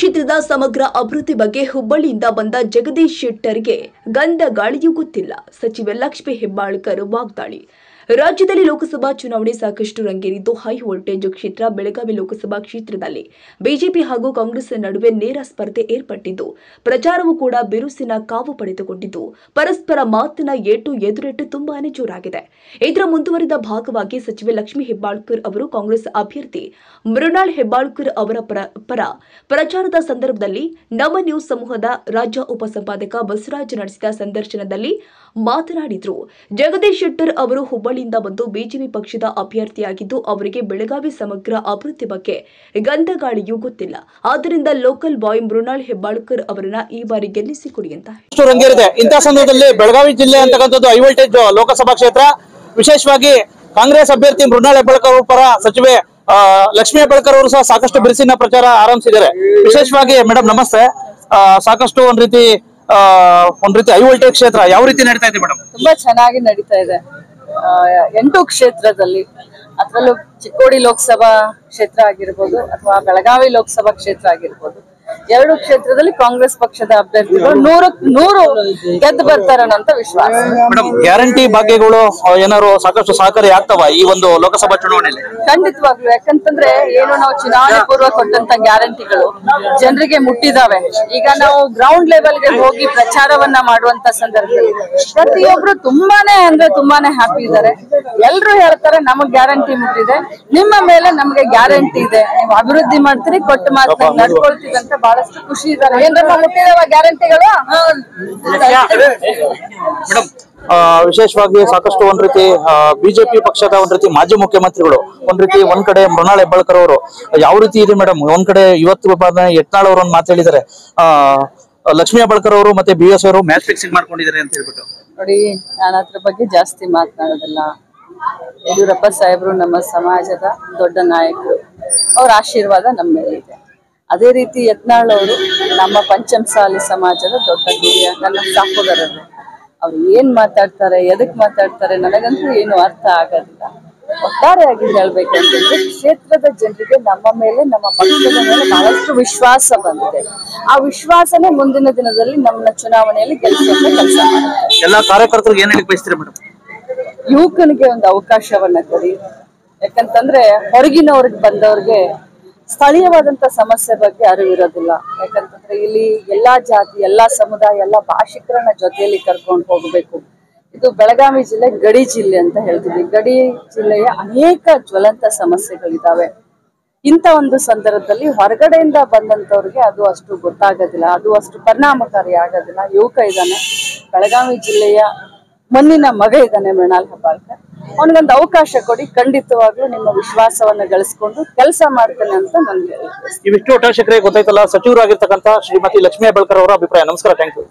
ಕ್ಷೇತ್ರದ ಸಮಗ್ರ ಅಭಿವೃದ್ಧಿ ಬಗ್ಗೆ ಹುಬ್ಬಳ್ಳಿಯಿಂದ ಬಂದ ಜಗದೀಶ್ ಶೆಟ್ಟರ್ಗೆ ಗಂಧ ಗಾಳಿಯೂ ಗೊತ್ತಿಲ್ಲ. ಸಚಿವೆ ಲಕ್ಷ್ಮಿ ಹೆಬ್ಬಾಳ್ಕರ್ ವಾಗ್ದಾಳಿ. ರಾಜ್ಯದಲ್ಲಿ ಲೋಕಸಭಾ ಚುನಾವಣೆ ಸಾಕಷ್ಟು ರಂಗೇರಿದ್ದು ಹೈ ವೋಲ್ಟೇಜ್ ಕ್ಷೇತ್ರ ಬೆಳಗಾವಿ ಲೋಕಸಭಾ ಕ್ಷೇತ್ರದಲ್ಲಿ. ಬಿಜೆಪಿ ಹಾಗೂ ಕಾಂಗ್ರೆಸ್ ನಡುವೆ ನೇರ ಸ್ಪರ್ಧೆ ಏರ್ಪಟ್ಟಿದ್ದು, ಪ್ರಚಾರವೂ ಕೂಡ ಬಿರುಸಿನ ಕಾವು ಪಡೆದುಕೊಂಡಿದ್ದು, ಪರಸ್ಪರ ಮಾತಿನ ಏಟು ಎದುರೆಟ್ಟು ತುಂಬಾನೇ ಜೋರಾಗಿದೆ. ಇದರ ಮುಂದುವರಿದ ಭಾಗವಾಗಿ ಸಚಿವೆ ಲಕ್ಷ್ಮಿ ಹೆಬ್ಬಾಳ್ಕರ್ ಅವರು ಕಾಂಗ್ರೆಸ್ ಅಭ್ಯರ್ಥಿ ಮೃಣಾಳ್ ಹೆಬ್ಬಾಳ್ಕರ್ ಅವರ ಪರ ಪರ ಪ್ರಚಾರದ ಸಂದರ್ಭದಲ್ಲಿ ನವ ನ್ಯೂಸ್ ಸಮೂಹದ ರಾಜ್ಯ ಉಪಸಂಪಾದಕ ಬಸವರಾಜ್ ನಡೆಸಿದ ಸಂದರ್ಶನದಲ್ಲಿ ಮಾತನಾಡಿದರು. ಜಗದೀಶ್ ಶೆಟ್ಟರ್ ಅವರು ಹುಬ್ಬಳ್ಳಿಯಿಂದ ಬಂದು ಬಿಜೆಪಿ ಪಕ್ಷದ ಅಭ್ಯರ್ಥಿಯಾಗಿದ್ದು ಅವರಿಗೆ ಬೆಳಗಾವಿ ಸಮಗ್ರ ಅಭಿವೃದ್ಧಿ ಬಗ್ಗೆ ಗಂಧಗಾಳಿಯೂ ಗೊತ್ತಿಲ್ಲ. ಆದ್ದರಿಂದ ಲೋಕಲ್ ಬಾಯ್ ಮೃಣಾಲ್ ಹೆಬ್ಬಾಳ್ಕರ್ ಅವರನ್ನ ಈ ಬಾರಿ ಗೆಲ್ಲಿಸಿಕೊಡಿ ಅಂತ ಅಷ್ಟು ರಂಗೇರಿದೆ. ಇಂತಹ ಸಂದರ್ಭದಲ್ಲಿ ಬೆಳಗಾವಿ ಜಿಲ್ಲೆ ಅಂತಕ್ಕಂಥದ್ದು ಹೈ ವೋಲ್ಟೇಜ್ ಲೋಕಸಭಾ ಕ್ಷೇತ್ರ. ವಿಶೇಷವಾಗಿ ಕಾಂಗ್ರೆಸ್ ಅಭ್ಯರ್ಥಿ ಮೃಣಾಲ್ ಹೆಬ್ಬಾಳ್ಕರ್ ಅವ್ರ ಪರ ಸಚಿವೆ ಆ, ಲಕ್ಷ್ಮೀ ಹೆಬ್ಬಾಳ್ಕರ್ ಅವರು ಸಹ ಸಾಕಷ್ಟು ಬಿರುಸಿನ ಪ್ರಚಾರ ಆರಂಭಿಸಿದ್ದಾರೆ. ವಿಶೇಷವಾಗಿ ಮೇಡಮ್ ನಮಸ್ತೆ. ಸಾಕಷ್ಟು ಒಂದ್ ರೀತಿ ಒಂದ್ ರೀತಿ ಹೈ ವೋಲ್ಟೇಜ್ ಕ್ಷೇತ್ರ ಯಾವ ರೀತಿ ನಡೀತಾ ಇದೆ ಮೇಡಮ್ ತುಂಬಾ ಚೆನ್ನಾಗಿ ನಡೀತಾ ಇದೆ. ಎಂಟು ಕ್ಷೇತ್ರದಲ್ಲಿ ಅದರಲ್ಲೂ ಚಿಕ್ಕೋಡಿ ಲೋಕಸಭಾ ಕ್ಷೇತ್ರ ಆಗಿರ್ಬೋದು ಅಥವಾ ಬೆಳಗಾವಿ ಲೋಕಸಭಾ ಕ್ಷೇತ್ರ ಆಗಿರ್ಬೋದು. ಎರಡು ಕ್ಷೇತ್ರದಲ್ಲಿ ಕಾಂಗ್ರೆಸ್ ಪಕ್ಷದ ಅಭ್ಯರ್ಥಿಗಳು ನೂರು ನೂರು ಗೆದ್ದು ಬರ್ತಾರೆ ಅನ್ನೋಂತ ವಿಶ್ವಾಸ. ಮೇಡಮ್ ಗ್ಯಾರಂಟಿ ಭಾಗ್ಯಗಳು ಏನಾರು ಏನಾದ್ರು ಸಾಕಷ್ಟು ಸಹಕಾರಿ ಆಗ್ತವ ಈ ಒಂದು ಲೋಕಸಭಾ ಚುನಾವಣೆಯಲ್ಲಿ? ಖಂಡಿತವಾಗ್ಲು ಯಾಕಂತಂದ್ರೆ ಏನು ನಾವು ಚುನಾವಣೆ ಪೂರ್ವ ಕೊಟ್ಟಂತ ಗ್ಯಾರಂಟಿಗಳು ಜನರಿಗೆ ಮುಟ್ಟಿದಾವೆ. ಈಗ ನಾವು ಗ್ರೌಂಡ್ ಲೆವೆಲ್ಗೆ ಹೋಗಿ ಪ್ರಚಾರವನ್ನ ಮಾಡುವಂತ ಸಂದರ್ಭದಲ್ಲಿ ಪ್ರತಿಯೊಬ್ರು ತುಂಬಾನೇ ಅಂದ್ರೆ ತುಂಬಾನೇ ಹ್ಯಾಪಿ ಇದ್ದಾರೆ. ಎಲ್ರು ಹೇಳ್ತಾರೆ ನಮಗ್ ಗ್ಯಾರಂಟಿ ಮುಟ್ಟಿದೆ. ನಿಮ್ಮ ಮೇಲೆ ನಮ್ಗೆ ಗ್ಯಾರಂಟಿ ಇದೆ. ನೀವು ಅಭಿವೃದ್ಧಿ ಮಾಡ್ತೀರಿ ಕೊಟ್ಟು ಮಾತ್ರ ನಡ್ಕೊಳ್ತೀವಿ ಅಂತ ಬಹಳಷ್ಟು ಖುಷಿ ಇದ್ದಾರೆ. ಏನ್ರಮ್ಮ ಮುಟ್ಟಿದಾವ ಗ್ಯಾರಂಟಿಗಳು? ವಿಶೇಷವಾಗಿ ಸಾಕಷ್ಟು ಒಂದ್ ರೀತಿ ಬಿಜೆಪಿ ಪಕ್ಷದ ಒಂದ್ ರೀತಿ ಮಾಜಿ ಮುಖ್ಯಮಂತ್ರಿಗಳು ಒಂದ್ ರೀತಿ ಒಂದ್ ಕಡೆ ಮೃಣಾಲ್ ಹೆಬ್ಬಾಳ್ಕರ್ ಅವರು ಯಾವ ರೀತಿ ಇದೆ ಮೇಡಮ್? ಒಂದ್ ಕಡೆ ಇವತ್ತು ಯತ್ನಾಳ್ ಅವರು ಒಂದು ಮಾತು ಹೇಳಿದ್ದಾರೆ. ಆ ಲಕ್ಷ್ಮೀ ಹೆಬ್ಬಾಳ್ಕರ್ ಅವರು ಮತ್ತೆ ಬಿ ಎಸ್ ಅವರು ಮ್ಯಾಚ್ ಫಿಕ್ಸಿಂಗ್ ಮಾಡ್ಕೊಂಡಿದ್ದಾರೆ ಅಂತ ಹೇಳ್ಬಿಟ್ಟು. ನೋಡಿ ನಾನು ಅದ್ರ ಬಗ್ಗೆ ಜಾಸ್ತಿ ಮಾತನಾಡೋದಿಲ್ಲ. ಯಡಿಯೂರಪ್ಪ ಸಾಹೇಬ್ರು ನಮ್ಮ ಸಮಾಜದ ದೊಡ್ಡ ನಾಯಕರು. ಅವ್ರ ಆಶೀರ್ವಾದ ನಮ್ಮ ಮೇಲೆ ಇದೆ ಅದೇ ರೀತಿ ಯತ್ನಾಳ್ ಅವರು ನಮ್ಮ ಪಂಚಮಸಾಲಿ ಸಮಾಜದ ದೊಡ್ಡ ಹಿರಿಯ ನನ್ನ ಸಹೋದರರು. ಅವ್ರು ಏನ್ ಮಾತಾಡ್ತಾರೆ ಎದಕ್ ಮಾತಾಡ್ತಾರೆ ನನಗಂತೂ ಏನು ಅರ್ಥ ಆಗೋದಿಲ್ಲ. ಒಟ್ಟಾರೆಯಾಗಿ ಹೇಳ್ಬೇಕಂತಂದ್ರೆ ಕ್ಷೇತ್ರದ ಜನರಿಗೆ ನಮ್ಮ ಮೇಲೆ ನಮ್ಮ ಪಕ್ಷದ ಮೇಲೆ ಬಹಳಷ್ಟು ವಿಶ್ವಾಸ ಬಂದಿದೆ. ಆ ವಿಶ್ವಾಸನೇ ಮುಂದಿನ ದಿನದಲ್ಲಿ ನಮ್ಮ ಚುನಾವಣೆಯಲ್ಲಿ ಕೆಲಸ ಕೆಲಸ ಮಾಡ್ತಾರೆ ಎಲ್ಲಾ ಕಾರ್ಯಕರ್ತರಿಗೆ ಏನ್ ಹೇಳಿ ಬಯಸ್ತೀರಾ ಮೇಡಮ್? ಯುವಕನಿಗೆ ಒಂದು ಅವಕಾಶವನ್ನ ಕೊಡಿ. ಯಾಕಂತಂದ್ರೆ ಹೊರಗಿನವ್ರಿಗೆ ಬಂದವ್ರಿಗೆ ಸ್ಥಳೀಯವಾದಂತ ಸಮಸ್ಯೆ ಬಗ್ಗೆ ಅರಿವಿರೋದಿಲ್ಲ ಯಾಕಂತಂದ್ರೆ ಇಲ್ಲಿ ಎಲ್ಲಾ ಜಾತಿ, ಎಲ್ಲಾ ಸಮುದಾಯ, ಎಲ್ಲಾ ಭಾಷಿಕರನ್ನ ಜೊತೆಯಲ್ಲಿ ಕರ್ಕೊಂಡು ಹೋಗ್ಬೇಕು. ಇದು ಬೆಳಗಾವಿ ಜಿಲ್ಲೆ ಗಡಿ ಜಿಲ್ಲೆ ಅಂತ ಹೇಳ್ತೀವಿ. ಗಡಿ ಜಿಲ್ಲೆಯ ಅನೇಕ ಜ್ವಲಂತ ಸಮಸ್ಯೆಗಳಿದಾವೆ ಇಂಥ ಒಂದು ಸಂದರ್ಭದಲ್ಲಿ ಹೊರಗಡೆಯಿಂದ ಬಂದಂತವ್ರಿಗೆ ಅದು ಅಷ್ಟು ಗೊತ್ತಾಗೋದಿಲ್ಲ. ಅದು ಅಷ್ಟು ಪರಿಣಾಮಕಾರಿ ಆಗೋದಿಲ್ಲ. ಯುವಕ ಇದ್ದಾನೆ. ಬೆಳಗಾವಿ ಜಿಲ್ಲೆಯ ಮಣ್ಣಿನ ಮಗ ಇದ್ದಾನೆ ಮೃಣಾಲ್ ಹೆಬ್ಬಾಳ್ಕರ್. ಅವನಿಗೊಂದು ಅವಕಾಶ ಕೊಡಿ, ಖಂಡಿತವಾಗ್ಲೂ ನಿಮ್ಮ ವಿಶ್ವಾಸವನ್ನ ಗಳಿಸ್ಕೊಂಡು ಕೆಲಸ ಮಾಡ್ತೇನೆ ಅಂತ ನನ್ಗೆ ಇವಿಷ್ಟು ಗೊತ್ತೈತಲ್ಲ ಗೊತ್ತಾಯ್ತಲ್ಲ, ಸಚಿವರಾಗಿರ್ತಕ್ಕಂಥ ಶ್ರೀಮತಿ ಲಕ್ಷ್ಮೀ ಅವರ ಅಭಿಪ್ರಾಯ. ನಮಸ್ಕಾರ, ಥ್ಯಾಂಕ್ ಯು.